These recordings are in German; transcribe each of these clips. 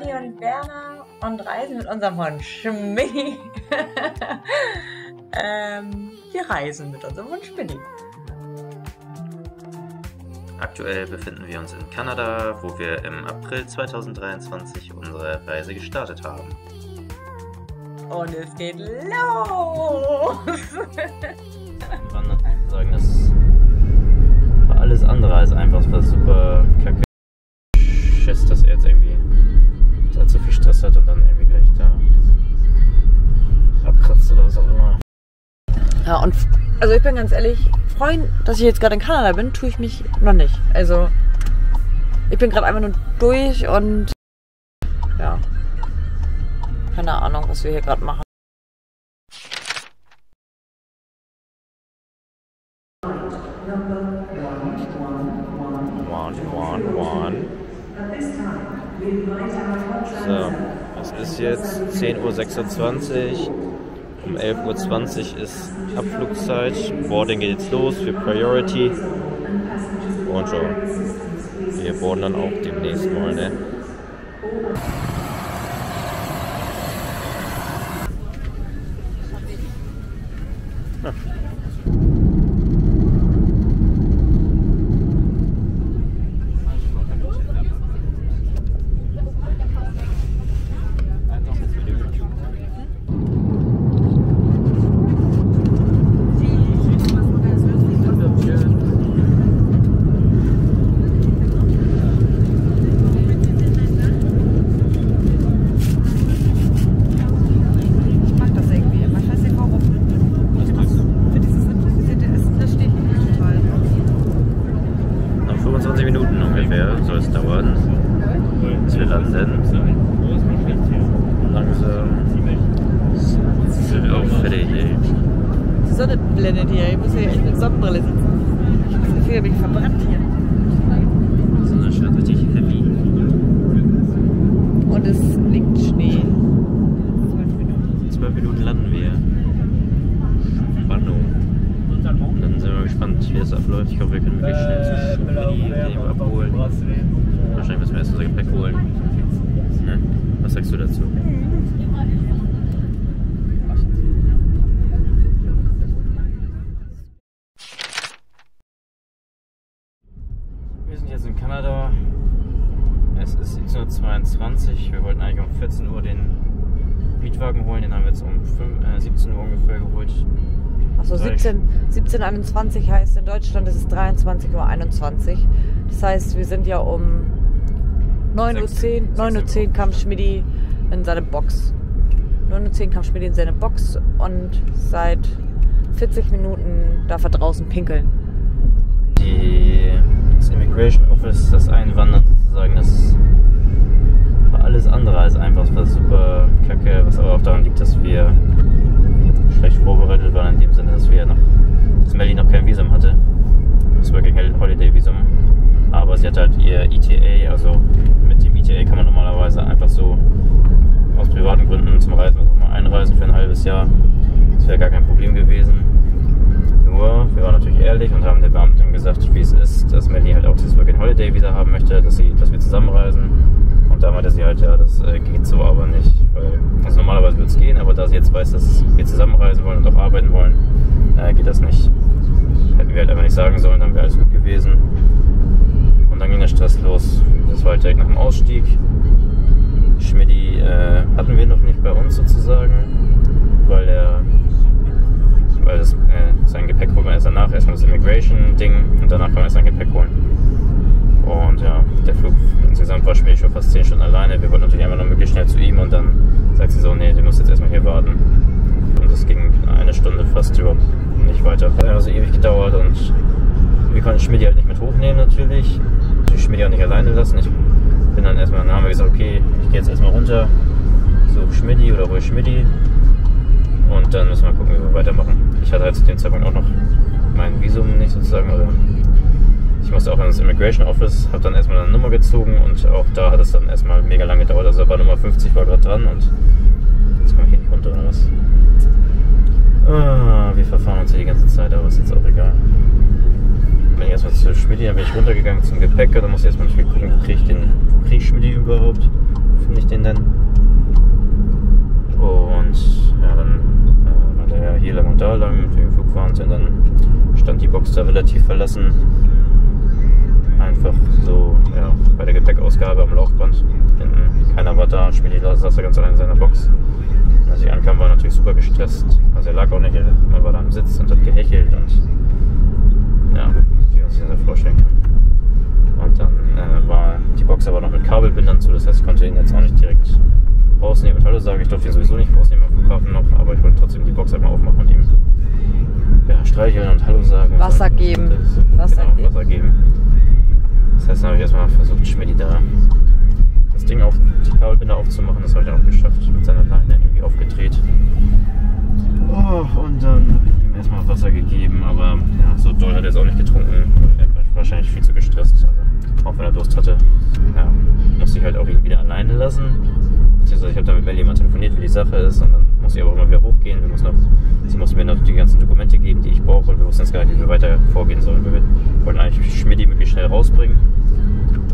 Melli und Berner und reisen mit unserem Hund Schmidti. ähm, wir reisen mit unserem Hund Schmidti. Aktuell befinden wir uns in Kanada, wo wir im April 2023 unsere Reise gestartet haben. Und es geht los! Wir waren sozusagen das war alles andere als einfach, es war super kacke. Ja, und also ich bin ganz ehrlich, freuen, dass ich jetzt gerade in Kanada bin, tue ich mich noch nicht. Also ich bin gerade einfach nur durch und ja, keine Ahnung, was wir hier gerade machen. So, es ist jetzt 10.26 Uhr. Um 11.20 Uhr ist Abflugzeit. Boarding geht jetzt los für Priority. Und so. Wir boarden dann auch demnächst mal, ne? Ich mag das irgendwie immer. Ich weiß nicht warum. Für dieses improvisierte Essen, das stehe ich irgendwie total. Noch 25 Minuten ungefähr soll es dauern, bis wir landen. Langsam sind wir auch fertig. ey. Die Sonne blendet hier, ich muss hier echt mit Sonnenbrille sitzen. Ich habe das Gefühl, ich bin verbrannt hier. Die Sonne scheint richtig heavy. Und es liegt Schnee. In 12 Minuten landen wir. Spannung. Und dann sind wir abläuft. Ich hoffe, wir können wirklich schnell zu irgendwo abholen. Wahrscheinlich müssen wir erst unser Gepäck holen. Ne? Was sagst du dazu? 17, 1721 heißt in Deutschland ist es 23.21 Uhr. Das heißt, wir sind ja um 9.10 Uhr, Sechs- 9.10 Uhr sechs Uhr. kam Schmidti in seine Box. 9.10 Uhr kam Schmidti in seine Box und seit 40 Minuten darf er draußen pinkeln. Die, das Immigration Office, das Einwandern halbes Jahr. Das wäre gar kein Problem gewesen. Nur, wir waren natürlich ehrlich und haben der Beamtin gesagt, wie es ist, dass Melly halt auch dieses Working Holiday Visa haben möchte, dass, sie, dass wir zusammenreisen. Und da meinte sie halt, ja, das äh, geht so aber nicht. Weil, also normalerweise würde es gehen, aber da sie jetzt weiß, dass wir zusammenreisen wollen und auch arbeiten wollen, äh, geht das nicht. Hätten wir halt einfach nicht sagen sollen, dann wäre alles gut gewesen. Und dann ging der Stress los. Das war halt direkt nach dem Ausstieg. Schmidti äh, hatten wir noch nicht bei uns sozusagen, weil er weil das, äh, sein Gepäck holt man erst danach, erstmal das Immigration-Ding und danach kann man sein Gepäck holen. Und ja, der Flug insgesamt war schon fast 10 Stunden alleine. Wir wollten natürlich einmal noch möglichst schnell zu ihm und dann sagt sie so, nee, du musst jetzt erstmal hier warten. Und das ging eine Stunde fast überhaupt nicht weiter. Hat also ewig gedauert und wir konnten Schmidti halt nicht mit hochnehmen natürlich. Ich Schmidti auch nicht alleine lassen. Ich bin dann erstmal, dann haben wir gesagt, okay, ich gehe jetzt erstmal runter, suche Schmidti oder hol Schmidti. Und dann müssen wir gucken, wie wir weitermachen. Ich hatte halt zu dem Zeitpunkt auch noch mein Visum nicht sozusagen. Oder ich musste auch ins Immigration Office, habe dann erstmal eine Nummer gezogen und auch da hat es dann erstmal mega lange gedauert. Also war Nummer 50 war gerade dran und jetzt komme ich hier nicht runter oder was. Ah, wir verfahren uns hier die ganze Zeit, aber ist jetzt auch egal. Bin ich erstmal zu Schmidti, dann bin ich runtergegangen zum Gepäck, dann muss ich erstmal natürlich gucken, kriege ich den, ich Schmidti überhaupt? finde ich den dann. Hier lang mit dem Flugwahnsinn. Dann stand die Box da relativ verlassen. Einfach so ja, bei der Gepäckausgabe am Laufband. Hinten keiner war da, Schmiedi saß da ganz allein in seiner Box. Als ich ankam, war er natürlich super gestresst. Also er lag auch nicht, man war da am Sitz und hat gehechelt und ja, wie man sich das vorstellen kann. Und dann äh, war die Box aber noch mit Kabelbindern zu, das heißt, ich konnte ihn jetzt auch nicht direkt rausnehmen und Hallo sagen. Ich durfte ihn sowieso nicht rausnehmen am Flughafen noch, aber ich wollte trotzdem die Box einmal aufmachen und ihm ja, streicheln und Hallo sagen. Wasser Und geben. Das, Wasser genau, geben. Wasser geben. Das heißt, dann habe ich erstmal versucht, Schmidti da das Ding auf, die Kabelbinder aufzumachen. Das habe ich dann auch geschafft. Mit seiner Leine irgendwie aufgedreht. Oh, und dann habe ich ihm erstmal Wasser gegeben, aber ja, so doll hat er es auch nicht getrunken. War wahrscheinlich viel zu gestresst. Also, auch wenn er Durst hatte. Ja, musste ich halt auch ihn wieder alleine lassen. Beziehungsweise ich habe dann mit Melly mal telefoniert, wie die Sache ist. Und dann muss ich aber auch mal wieder hochgehen. Wir mussten noch, sie mussten mir noch die ganzen Dokumente geben, die ich brauche. Und wir wussten jetzt gar nicht, wie wir weiter vorgehen sollen. Wir wollten eigentlich Schmidti möglichst schnell rausbringen.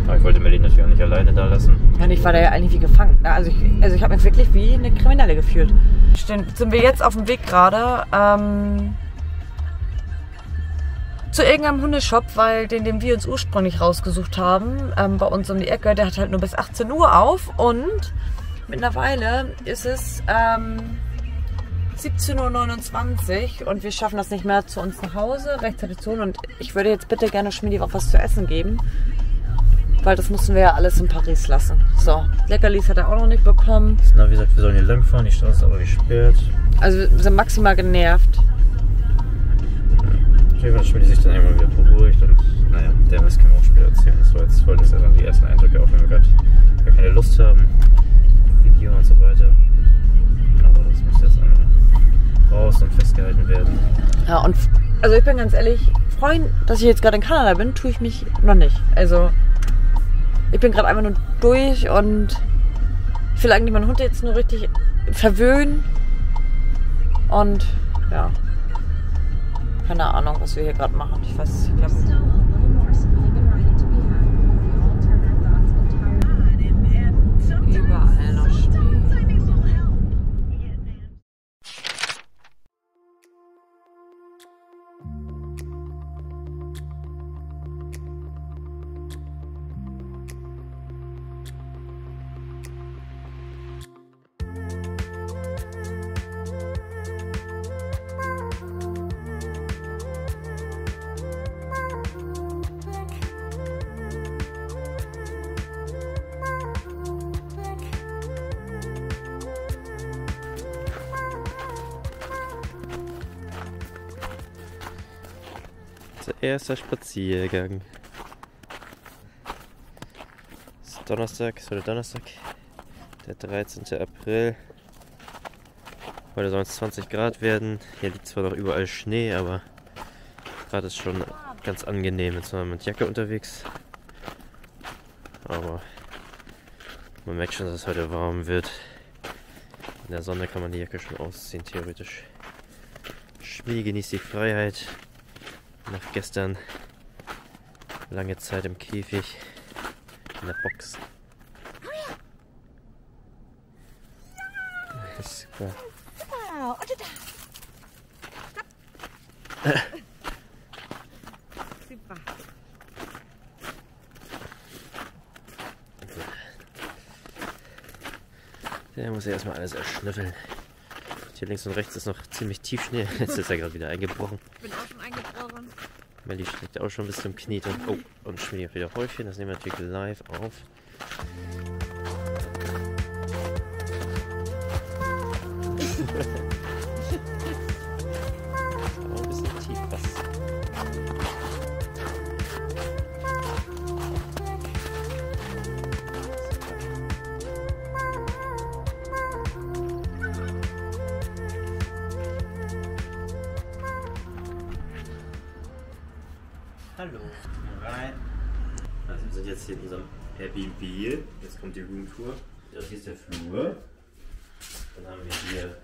Aber ich wollte Melly natürlich auch nicht alleine da lassen. Ja, und ich war da ja eigentlich wie gefangen. Ne? Also ich, also ich habe mich wirklich wie eine Kriminelle gefühlt. Stimmt, sind wir jetzt auf dem Weg gerade ähm, zu irgendeinem Hundeshop, weil den, den wir uns ursprünglich rausgesucht haben, ähm, bei uns um die Ecke, der hat halt nur bis 18 Uhr auf und mittlerweile ist es ähm, 17.29 Uhr und wir schaffen das nicht mehr zu uns nach Hause, rechtzeitig zu und ich würde jetzt bitte gerne Schmidi auch was zu essen geben. Weil das mussten wir ja alles in Paris lassen. So, Leckerlis hat er auch noch nicht bekommen. Das Navi sagt, wir sollen hier langfahren. Die Straße ist aber gesperrt. Also wir sind maximal genervt. Hoffe, dass Schmidti sich dann irgendwann wieder beruhigt und naja, der Rest kann man auch später erzählen. Das war jetzt, wollten jetzt erstmal die ersten Eindrücke aufnehmen, wir gerade keine Lust haben. Video und so weiter. Aber das muss jetzt einmal raus und festgehalten werden. Ja, und also ich bin ganz ehrlich, freuen, dass ich jetzt gerade in Kanada bin, tue ich mich noch nicht. Also ich bin gerade einfach nur durch und ich will eigentlich meinen Hund jetzt nur richtig verwöhnen. Und ja, keine Ahnung, was wir hier gerade machen. Ich weiß, ich glaube, Still a little Unser erster Spaziergang. Es ist Donnerstag, ist heute Donnerstag, der 13. April. Heute sollen es 20 Grad werden. Hier liegt zwar noch überall Schnee, aber gerade ist schon ganz angenehm. Jetzt sind wir mit Jacke unterwegs. Aber man merkt schon, dass es heute warm wird. In der Sonne kann man die Jacke schon ausziehen, theoretisch. Schmiedi genießt die Freiheit. Nach gestern lange Zeit im Käfig in der Box. Super. Super. Der muss ja erstmal alles erschnüffeln. Hier links und rechts ist noch ziemlich tief Schnee. Jetzt ist er gerade wieder eingebrochen. Ich bin auch. Melli steckt auch schon bis zum Knie. Oh, und auch wieder Häufchen. Das nehmen wir natürlich live auf. Hallo. Rein. Also wir sind jetzt hier in unserem Airbnb. Jetzt kommt die Roomtour. Das hier ist der Flur. Dann haben wir hier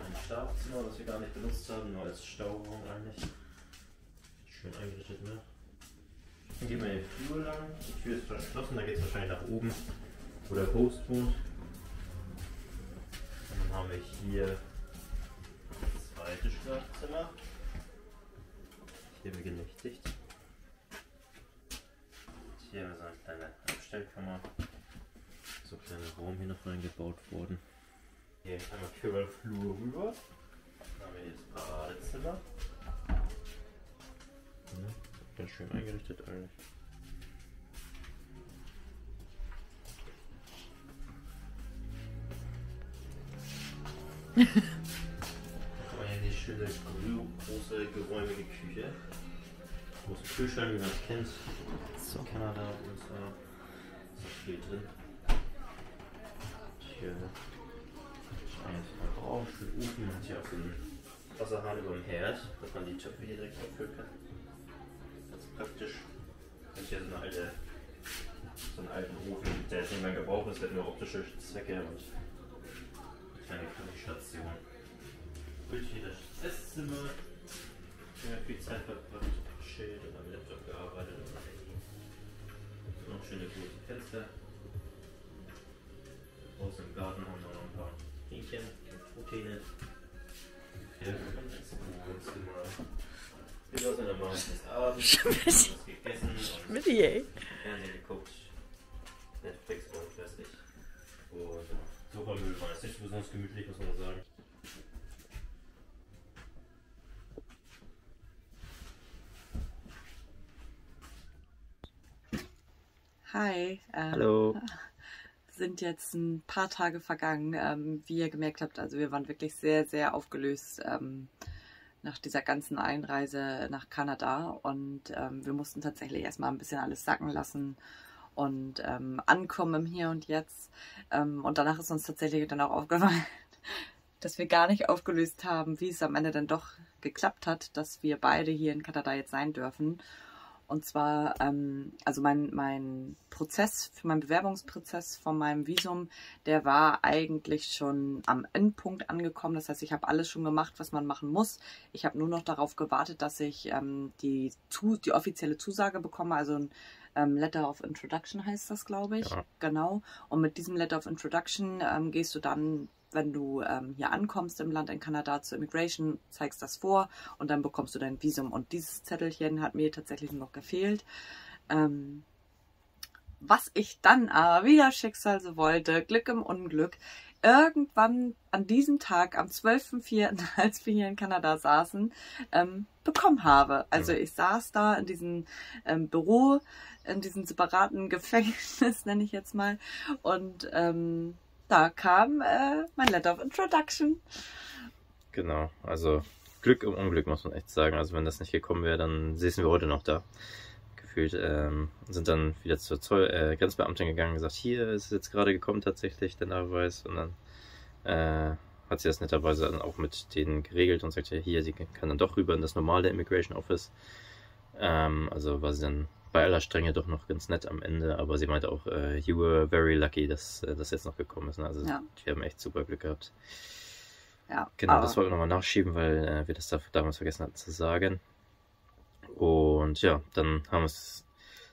ein Schlafzimmer, das wir gar nicht benutzt haben, nur als Stauraum eigentlich. Schön eingerichtet, ne? Dann gehen wir den Flur lang. Die Tür ist verschlossen, da geht es wahrscheinlich nach oben. wo der Host wohnt. Und dann haben wir hier das zweite Schlafzimmer. Hier begenächtigt. Hier haben wir so eine kleine Abstellkammer. So ein kleiner Raum hier noch reingebaut worden. Hier einmal quer Flur rüber. Dann haben wir hier das Badezimmer. Ja, ganz schön eingerichtet eigentlich. große geräumige Küche. Große Kühlschrank, wie man es kennt. So. Kanada, USA. Ist auch viel drin. Hier ein für den Ofen. Hat hier auch so einen Wasserhahn über dem Herd, dass man die Töpfe hier direkt auffüllen kann. Ganz praktisch. Und hier so eine alte, so einen alten Ofen, der jetzt nicht mehr gebraucht ist, der hat nur optische Zwecke und eine kleine Kaffeestation. Und hier das Esszimmer. Ja, viel Zeit verbracht, Schild und am Laptop gearbeitet und am Handy. Noch schöne große Fenster. Draußen im Garten haben wir noch ein paar Hähnchen Truthähne. Hier kommt das Wohnzimmer. Wir sind am gegessen und Mit ey. Fernsehen geguckt. Netflix und was weiß ich. Und ja, Sofamöbel war jetzt nicht besonders gemütlich, muss man sagen. Hi. ähm, Hallo. sind jetzt ein paar Tage vergangen. Ähm, wie ihr gemerkt habt, also wir waren wirklich sehr, sehr aufgelöst ähm, nach dieser ganzen Einreise nach Kanada und wir mussten tatsächlich erstmal ein bisschen alles sacken lassen und ankommen im Hier und Jetzt. Und danach ist uns tatsächlich dann auch aufgefallen, dass wir gar nicht aufgelöst haben, wie es am Ende dann doch geklappt hat, dass wir beide hier in Kanada jetzt sein dürfen. Und zwar, ähm, also mein, mein Prozess, für meinen Bewerbungsprozess von meinem Visum, der war eigentlich schon am Endpunkt angekommen. Das heißt, ich habe alles schon gemacht, was man machen muss. Ich habe nur noch darauf gewartet, dass ich ähm, die, zu, die offizielle Zusage bekomme, also ein ähm, Letter of Introduction heißt das, glaube ich. Ja. Genau. Und mit diesem Letter of Introduction ähm, gehst du dann wenn du ähm, hier ankommst im Land in Kanada zur Immigration, zeigst das vor und dann bekommst du dein Visum. Und dieses Zettelchen hat mir tatsächlich noch gefehlt. Ähm, was ich dann aber wieder Schicksal so wollte, Glück im Unglück, irgendwann an diesem Tag, am 12.04., als wir hier in Kanada saßen, ähm, bekommen habe. Also ich saß da in diesem ähm, Büro, in diesem separaten Gefängnis, nenne ich jetzt mal, und ähm, da kam äh, mein Letter of Introduction. Genau, also Glück im Unglück muss man echt sagen. Also wenn das nicht gekommen wäre, dann säßen wir heute noch da. Gefühlt ähm, sind dann wieder zur Zoll äh, Grenzbeamtin gegangen und gesagt, hier ist jetzt gerade gekommen tatsächlich der Nachweis und dann äh, hat sie das netterweise dann auch mit denen geregelt und sagte, hier, sie kann dann doch rüber in das normale Immigration Office. Ähm, also war sie dann bei aller Strenge doch noch ganz nett am Ende, aber sie meinte auch, äh, you were very lucky, dass äh, das jetzt noch gekommen ist. Ne? Also Ja. wir haben echt super Glück gehabt. Ja, Genau, aber- das wollten wir nochmal nachschieben, weil äh, wir das da damals vergessen hatten zu sagen. Und ja, dann haben wir es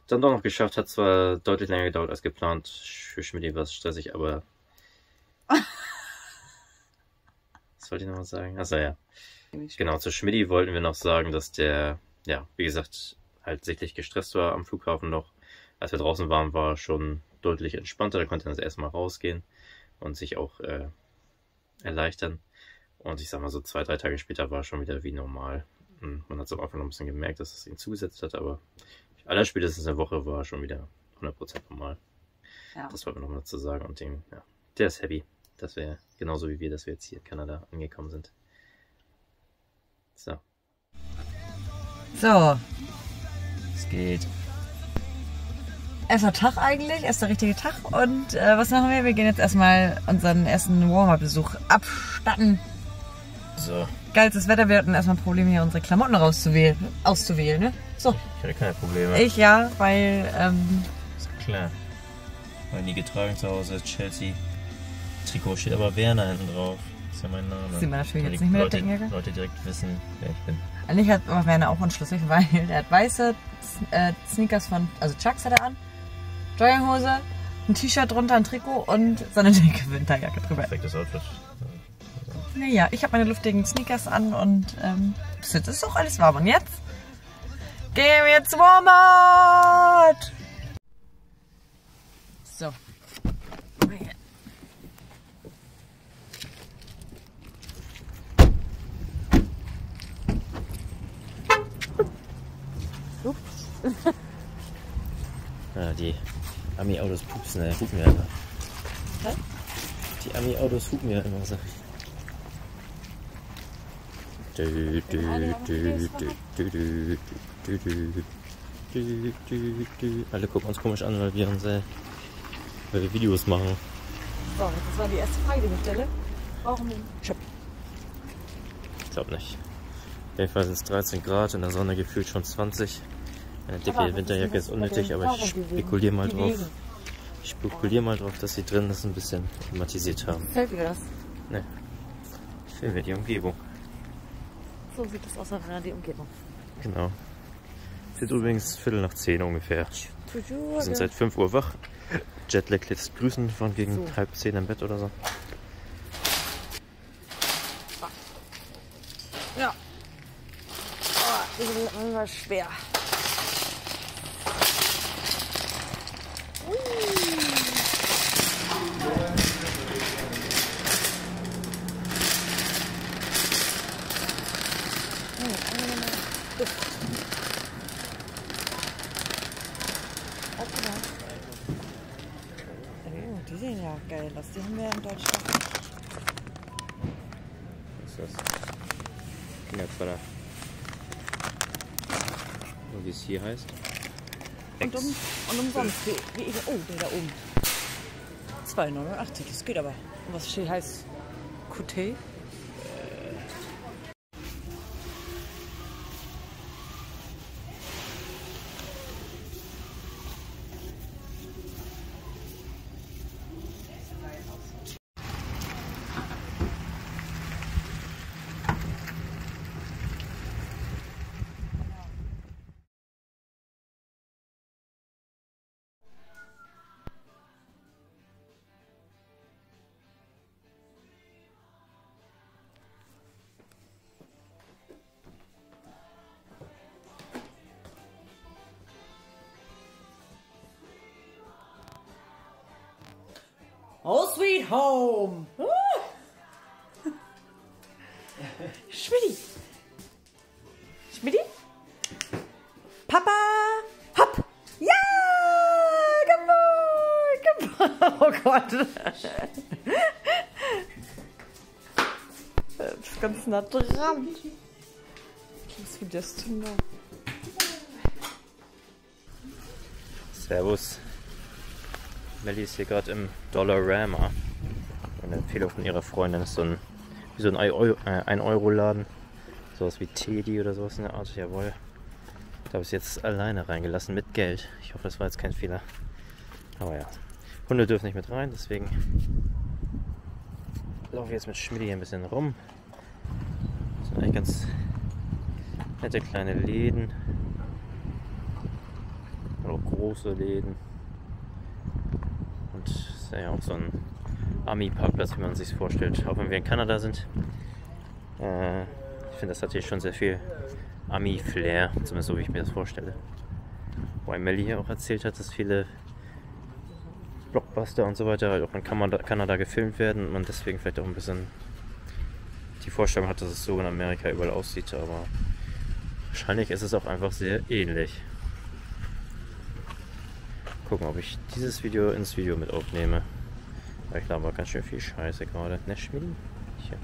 dann doch noch geschafft. Hat zwar deutlich länger gedauert als geplant. Für Schmidt war es stressig, aber. Was wollte ich nochmal sagen? Achso, ja. Genau, zu Schmidt wollten wir noch sagen, dass der, ja, wie gesagt, halt sichtlich gestresst war am Flughafen noch. Als wir draußen waren, war er schon deutlich entspannter. Da konnte er das erstmal rausgehen und sich auch äh, erleichtern. Und ich sag mal so, zwei, drei Tage später war er schon wieder wie normal. Hm, Man hat es am Anfang noch ein bisschen gemerkt, dass es ihn zugesetzt hat, aber allerspätestens eine Woche war er schon wieder 100% normal. Ja. Das wollten wir nochmal dazu sagen. Und dem, ja, der ist happy, dass wir, genauso wie wir, dass wir jetzt hier in Kanada angekommen sind. So. So, Es geht. erster Tag eigentlich, erster richtige Tag. Und äh, was machen wir? Wir gehen jetzt erstmal unseren ersten Warm-Up-Besuch abstatten. So, Geilstes Wetter, wir hatten erstmal Probleme, hier unsere Klamotten rauszuwählen, auszuwählen. Ne? So, ich hatte keine Probleme. ich ja, weil ähm, Ist klar. War nie getragen zu Hause, Chelsea. Trikot steht aber Werner hinten drauf. Ist ja mein Name. Sieht man natürlich Weil jetzt nicht mehr, Leute. Leute direkt wissen, wer ich bin. Eigentlich hat Werner auch unschlüssig, weil er hat weiße äh, Sneakers von, also Chucks hat er an, Jogginghose ein T-Shirt drunter, ein Trikot und so eine dicke Winterjacke drüber. Perfektes Outfit. Naja, ich habe meine luftigen Sneakers an und ähm, bis jetzt ist auch alles warm. Und jetzt gehen wir jetzt Walmart! So. Ja, die Ami-Autos pupsen, äh, hupen ja immer. Hä? Die Ami-Autos hupen ja immer dü, dü. Alle gucken uns komisch an, weil wir unsere wir Videos machen. So, das war die erste Frage, die ich stelle. Brauchen wir einen Chip? Ich glaube nicht. Jedenfalls sind es 13 Grad, in der Sonne gefühlt schon 20. Eine dicke Aber was Winterjacke ist unnötig, aber ich spekuliere mal drauf. Ich spekuliere mal drauf, dass sie drin das ein bisschen thematisiert haben. Gefällt dir das? Ich filme die Umgebung. So sieht das aus, wenn die Umgebung. Genau. Es ist übrigens Viertel nach 10 ungefähr. Wir sind seit 5 Uhr wach. Jetlag lässt grüßen, waren gegen So. halb 10 im Bett oder so. Ja. Oh, das ist immer schwer. Oh, die sehen ja geil aus. Die haben wir ja in Deutschland. Was ist das? Kinderquader. Und wie es hier heißt? Und, um, und umsonst. Wie, wie, oh, der da oben. 2,89, das geht aber. Und was steht heißt? Coté? Sweet home! Uh. Schmidti! Schmidti? Papa! Hopp! Ja! Good boy! Good boy! Oh Gott! Das ist ganz nah dran. Ich muss wie das tun. Servus. Melly ist hier gerade im Dollarama. Eine Empfehlung von ihrer Freundin ist so ein, wie so ein 1-Euro-Laden. Sowas wie Teddy oder sowas in der Art. Jawohl. Da habe ich es jetzt alleine reingelassen mit Geld. Ich hoffe, das war jetzt kein Fehler. Aber ja. Hunde dürfen nicht mit rein, deswegen laufe ich jetzt mit Schmidti hier ein bisschen rum. Das sind eigentlich ganz nette kleine Läden. Oder große Läden. Ist ja auch so ein Ami-Parkplatz, wie man sich vorstellt. Auch wenn wir in Kanada sind. Äh, ich finde, das hat hier schon sehr viel Ami-Flair, zumindest so wie ich mir das vorstelle. Wobei Melly hier auch erzählt hat, dass viele Blockbuster und so weiter halt auch in Kanada, Kanada gefilmt werden und man deswegen vielleicht auch ein bisschen die Vorstellung hat, dass es so in Amerika überall aussieht, aber wahrscheinlich ist es auch einfach sehr ähnlich. Gucken, ob ich dieses Video ins Video mit aufnehme. Weil ich laber ganz schön viel Scheiße gerade. Ne, Schmidti? Hier.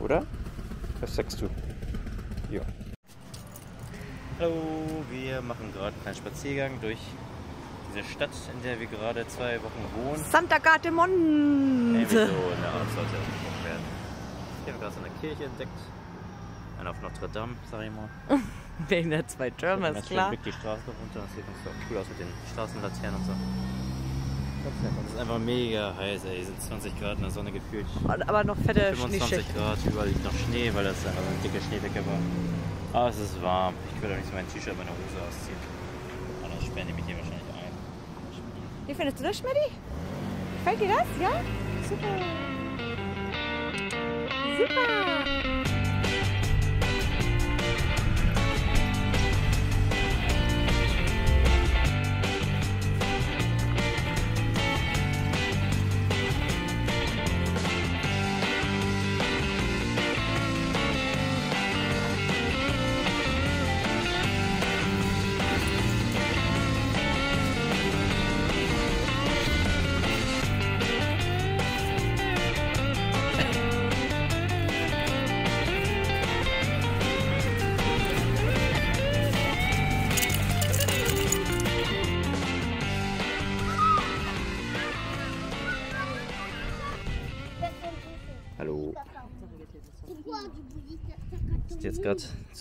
Oder? Was sagst du? Ja. Hallo, wir machen gerade einen kleinen Spaziergang durch diese Stadt, in der wir gerade zwei Wochen wohnen. Santa Irgendwie Gatemonte! so eine Art sollte das gesprochen werden. Hier haben wir gerade so eine Kirche entdeckt. Eine auf Notre Dame, sag ich mal. Wegen der zwei Türme, ist klar. Blick die Straße runter. Das sieht so cool aus mit den Straßenlaternen und so. Es ist einfach mega heiß, ey. Hier sind 20 Grad in der Sonne gefühlt. Aber noch fette 25 Schneeschicht. Grad, überall liegt noch Schnee, weil das einfach eine dicke Schneedecke war. Aber es ist warm. Ich will doch nicht so mein T-Shirt, meine Hose ausziehen. Anders sperren die mich hier Wie findest du das, Schmidti? Gefällt dir das? Ja? Super. Super.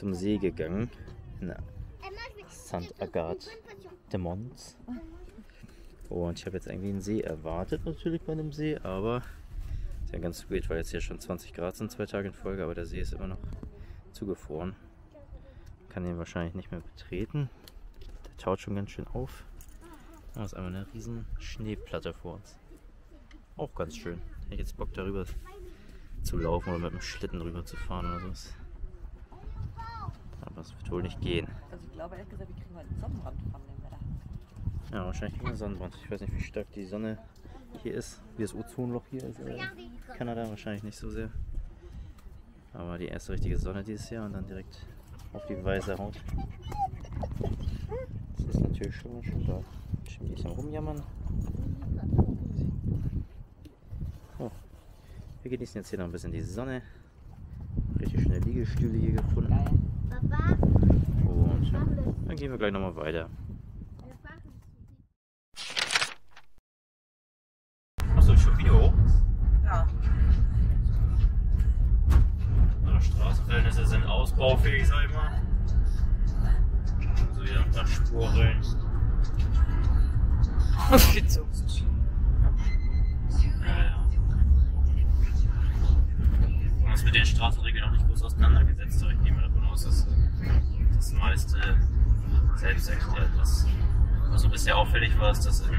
Zum See gegangen. Na, St. Agathe de Mons. Und ich habe jetzt irgendwie einen See erwartet, natürlich bei einem See, aber ist ja ganz weird, weil jetzt hier schon 20 Grad sind, zwei Tage in Folge, aber der See ist immer noch zugefroren. Kann ihn wahrscheinlich nicht mehr betreten. Der taut schon ganz schön auf. Da ist einmal eine riesen Schneeplatte vor uns. Auch ganz schön. Hätte ich jetzt Bock darüber zu laufen oder mit dem Schlitten rüber zu fahren oder sowas. Aber es wird wohl nicht gehen. Also ich glaube ehrlich gesagt, wir kriegen heute einen Sonnenbrand von dem Wetter. Ja, wahrscheinlich kriegen wir Sonnenbrand. Ich weiß nicht, wie stark die Sonne hier ist, wie das Ozonloch hier ist. Äh, Kanada wahrscheinlich nicht so sehr. Aber die erste richtige Sonne dieses Jahr und dann direkt auf die weiße Haut. Das ist natürlich schon mal schön da. Schon ein bisschen rumjammern. Oh. Wir genießen jetzt hier noch ein bisschen die Sonne. Richtig schöne Liegestühle hier gefunden. Und dann gehen wir gleich nochmal weiter. Achso, schon Video. Ja. Also Straßenverhältnisse sind ausbaufähig, sag ich mal. Also hier ein paar Spuren. Geht so. Ja, ja. Wir haben uns mit den Straßenregeln noch nicht groß auseinandergesetzt, aber ich nehme aus, dass das meiste selbst erklärt ist. Was so bisher auffällig war, ist, dass in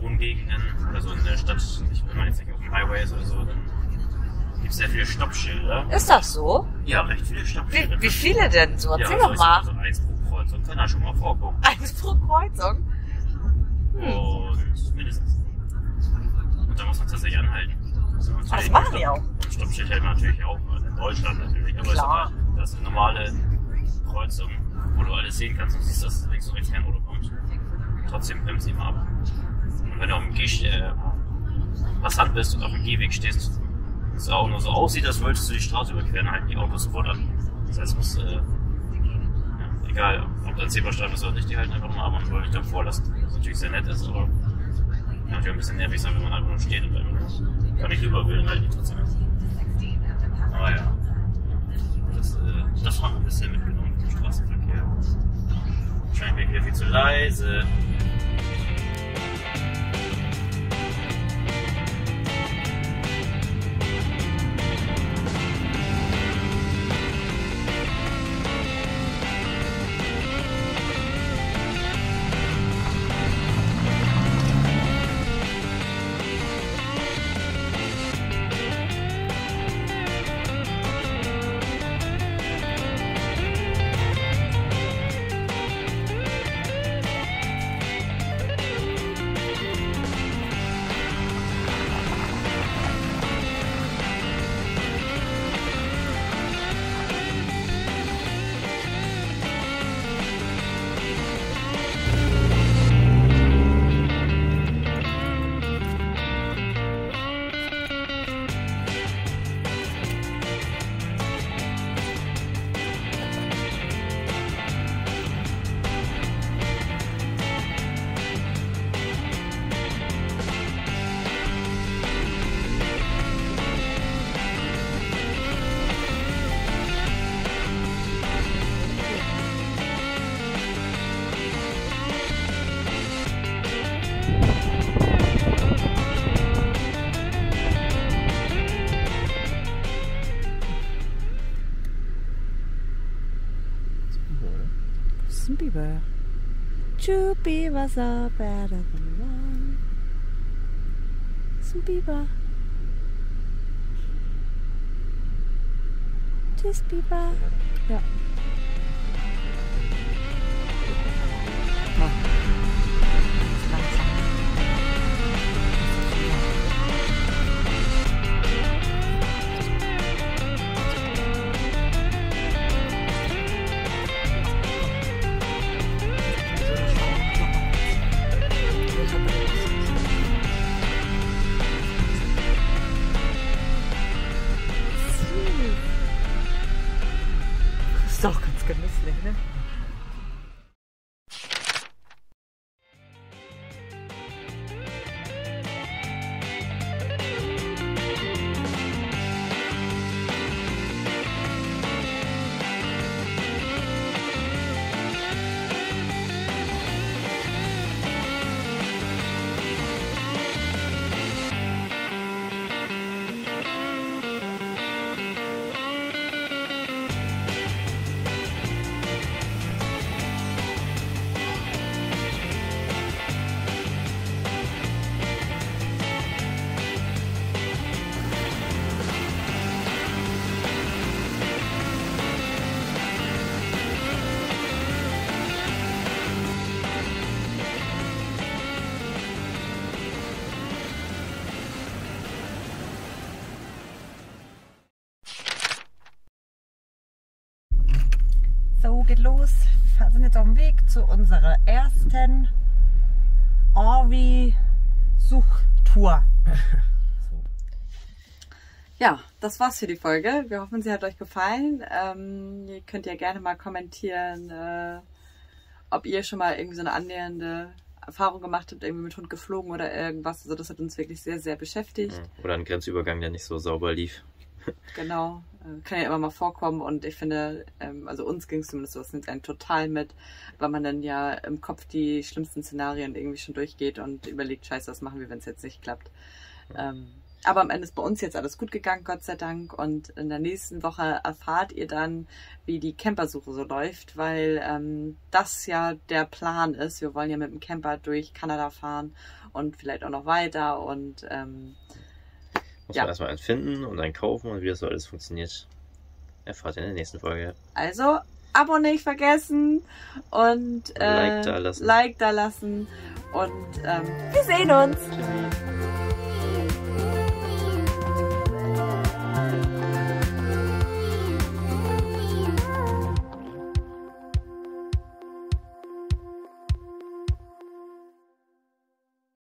Wohngegenden oder so in der Stadt, ich wenn man jetzt nicht auf dem Highway ist oder so, dann gibt es sehr viele Stoppschilder. Ist das so? Ja, recht viele Stoppschilder. Wie, wie viele denn so? Erzähl ja, doch mal. So eins pro Kreuzung kann da schon mal vorkommen. Eins pro Kreuzung. Und mindestens. Und da muss man tatsächlich anhalten. Also Das machen die auch. Und Stoppschild hält man natürlich auch in Deutschland natürlich. Aber Klar. Das ist eine normale Kreuzung, wo du alles sehen kannst und siehst, dass links und rechts kein Auto kommt. Trotzdem bremst immer ab. Und wenn du auf dem Geh äh, Passant bist und auf dem Gehweg stehst, es auch nur so aussieht, als wolltest du die Straße überqueren, halten die Autos sofort an. Das heißt, muss, äh, ja, egal, ob da ein Zebrastreifen ist oder nicht, die halten einfach mal ab und wollen dich dann vorlassen. Was natürlich sehr nett ist, aber kann natürlich ein bisschen nervig sein, wenn man einfach nur steht und nur gar nicht rüber will, dann halten die trotzdem. Aber ja, das, wir ein bisschen mitgenommen vom Straßenverkehr. Bin ich wieder viel zu leise. was better than one some people. Just people. Yeah. Los. Wir sind jetzt auf dem Weg zu unserer ersten RV-Suchtour. Ja, das war's für die Folge. Wir hoffen, sie hat euch gefallen. Ähm, ihr könnt ja gerne mal kommentieren, äh, ob ihr schon mal irgendwie so eine annähernde Erfahrung gemacht habt, irgendwie mit Hund geflogen oder irgendwas. Also das hat uns wirklich sehr, sehr beschäftigt. Oder ein Grenzübergang, der nicht so sauber lief. Genau, kann ja immer mal vorkommen und ich finde, ähm, also uns ging es zumindest so, es nimmt einen total mit, weil man dann ja im Kopf die schlimmsten Szenarien irgendwie schon durchgeht und überlegt, scheiße, was machen wir, wenn es jetzt nicht klappt. Ähm, aber am Ende ist bei uns jetzt alles gut gegangen, Gott sei Dank. Und in der nächsten Woche erfahrt ihr dann, wie die Campersuche so läuft, weil ähm, das ja der Plan ist. Wir wollen ja mit dem Camper durch Kanada fahren und vielleicht auch noch weiter und ähm, Muss Ja. man erstmal entfinden und dann kaufen und wie das so alles funktioniert. Erfahrt ihr in der nächsten Folge. Also, Abo nicht vergessen und äh, Like da lassen. Like da lassen. Und ähm, wir sehen uns. Tschüssi.